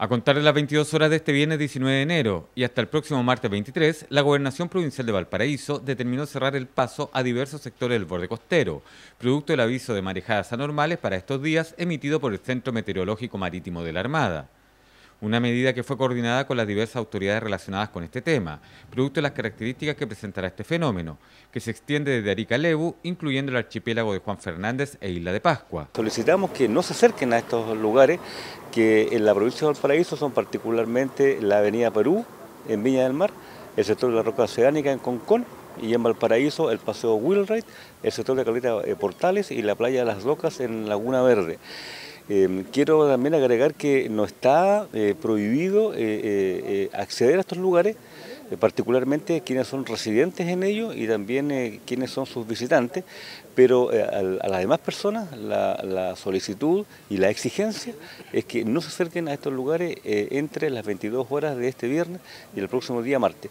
A contar de las 22 horas de este viernes 19 de enero y hasta el próximo martes 23, la Gobernación Provincial de Valparaíso determinó cerrar el paso a diversos sectores del borde costero, producto del aviso de marejadas anormales para estos días emitido por el Centro Meteorológico Marítimo de la Armada una medida que fue coordinada con las diversas autoridades relacionadas con este tema, producto de las características que presentará este fenómeno, que se extiende desde Arica a Lebu, incluyendo el archipiélago de Juan Fernández e Isla de Pascua. Solicitamos que no se acerquen a estos lugares, que en la provincia de Valparaíso son particularmente la avenida Perú, en Viña del Mar, el sector de la Roca Oceánica en Concón, y en Valparaíso el paseo Wheelwright, el sector de Caleta eh, Portales y la playa de las Locas en Laguna Verde. Em, quiero también agregar que no está eh, prohibido eh, eh, acceder a estos lugares, particularmente quienes son residentes en ellos y también quienes son sus visitantes, pero a, las demás personas la, solicitud y la exigencia es que no se acerquen a estos lugares entre las 22 horas de este viernes y el próximo día martes.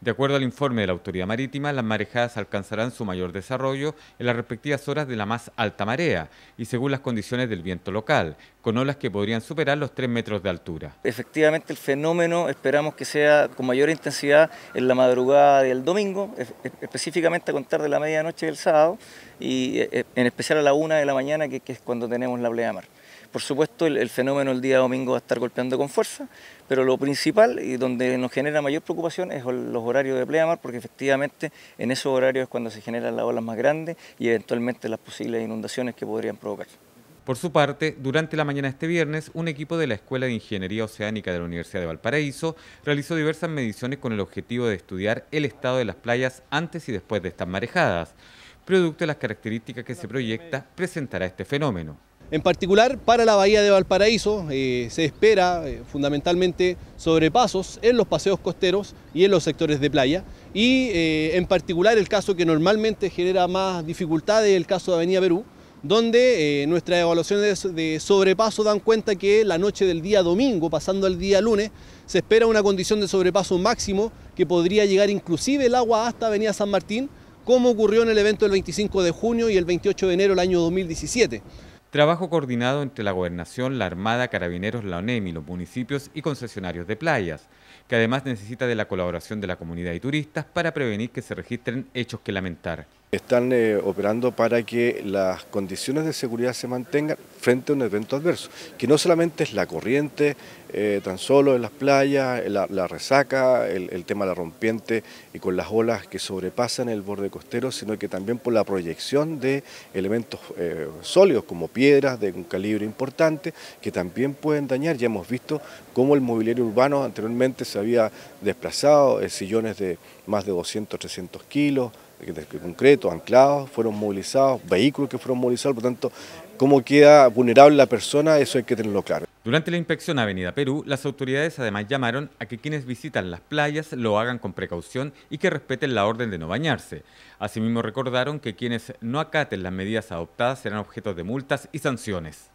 De acuerdo al informe de la Autoridad Marítima, las marejadas alcanzarán su mayor desarrollo en las respectivas horas de la más alta marea y según las condiciones del viento local, con olas que podrían superar los 3 metros de altura. Efectivamente, el fenómeno esperamos que sea con mayor intensidad en la madrugada del domingo, específicamente a contar de la medianoche del sábado y eh, en especial a la una de la mañana, que, es cuando tenemos la pleamar. Por supuesto, el, fenómeno el día domingo va a estar golpeando con fuerza, pero lo principal y donde nos genera mayor preocupación es los horarios de pleamar, porque efectivamente en esos horarios es cuando se generan las olas más grandes y eventualmente las posibles inundaciones que podrían provocar. Por su parte, durante la mañana de este viernes, un equipo de la Escuela de Ingeniería Oceánica de la Universidad de Valparaíso realizó diversas mediciones con el objetivo de estudiar el estado de las playas antes y después de estas marejadas, producto de las características que se proyecta presentará este fenómeno. En particular, para la bahía de Valparaíso eh, se espera eh, fundamentalmente sobrepasos en los paseos costeros y en los sectores de playa y eh, en particular el caso que normalmente genera más dificultades, el caso de Avenida Perú, donde nuestras evaluaciones de sobrepaso dan cuenta que la noche del día domingo, pasando al día lunes, se espera una condición de sobrepaso máximo que podría llegar inclusive el agua hasta Avenida San Martín, como ocurrió en el evento del 25 de junio y el 28 de enero del año 2017. Trabajo coordinado entre la Gobernación, la Armada, Carabineros, la ONEMI, los municipios y concesionarios de playas, que además necesita de la colaboración de la comunidad y turistas para prevenir que se registren hechos que lamentar. Están eh, operando para que las condiciones de seguridad se mantengan frente a un evento adverso, que no solamente es la corriente, eh, tan solo en las playas, la, resaca, el, tema de la rompiente y con las olas que sobrepasan el borde costero, sino que también por la proyección de elementos eh, sólidos como piedras de un calibre importante que también pueden dañar. Ya hemos visto cómo el mobiliario urbano anteriormente se había desplazado, sillones de más de 200, 300 kilos, de concreto, anclados, fueron movilizados, vehículos que fueron movilizados, por tanto, cómo queda vulnerable la persona, eso hay que tenerlo claro. Durante la inspección a Avenida Perú, las autoridades además llamaron a que quienes visitan las playas lo hagan con precaución y que respeten la orden de no bañarse. Asimismo recordaron que quienes no acaten las medidas adoptadas serán objetos de multas y sanciones.